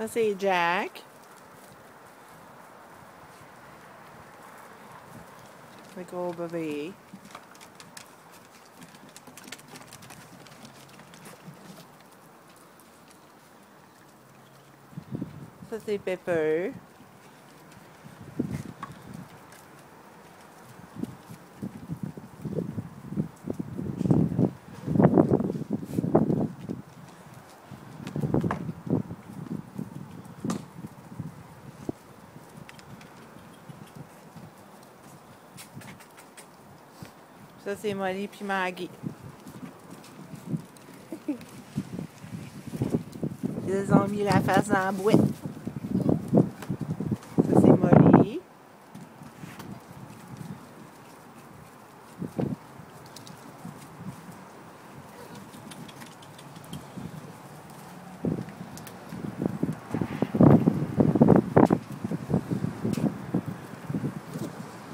Ça, c'est Jack. Le gros bébé. Ça, c'est Pepper. Ça, c'est Molly puis Maggie. Ils ont mis la face dans la boîte. Ça, c'est Molly.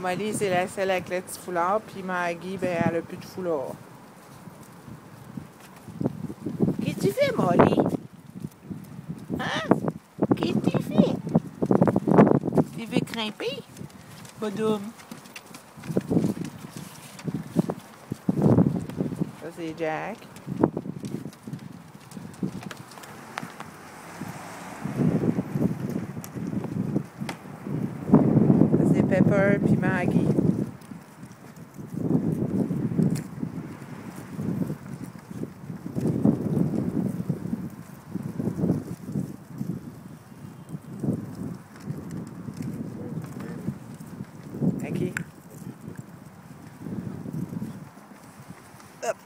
Molly, c'est la seule avec le petit foulard, puis Maggie, ben, elle a plus de foulard. Qu'est-ce que tu fais, Molly? Hein? Qu'est-ce que tu fais? Tu veux grimper? Badoum. Ça, c'est Jack. Pepper puis Maggie. OK. Hop.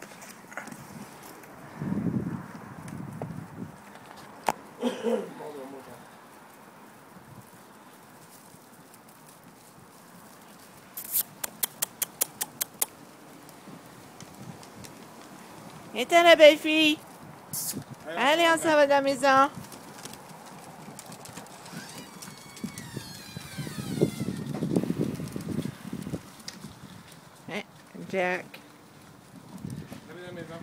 Viens la belle fille. Allez, on s'en va dans la maison. Hein, Jack. Allez la maison.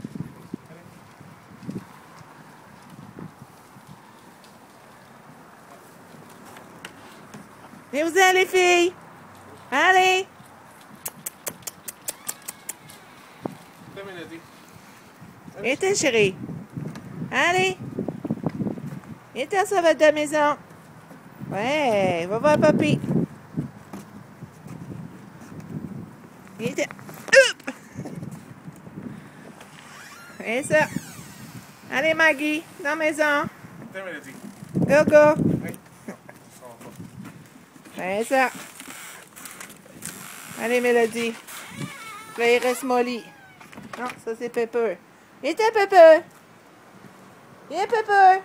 Allez. Et vous allez, filles? Allez! Viens, chérie. Allez! Viens, ça va de la maison. Ouais, va voir papy. Viens, Oup! Et ça. Allez, Maggie, dans la maison. Go, go. Ouais, ça. Allez, Mélodie. Là, il reste Molly. Non, ça, c'est Pepper. Viens, Pepper. Viens, Pepper.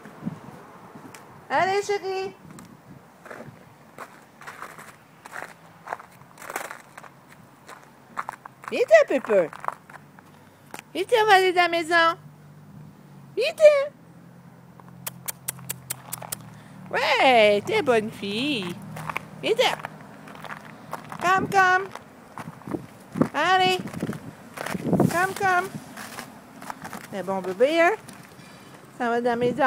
Allez, chérie. Viens, Pepper. Viens, on va aller dans la maison. Viens. Ouais, t'es bonne fille. Viens. Come, come. Allez. Come, come. C'est bon bébé, hein? Ça va dans la maison.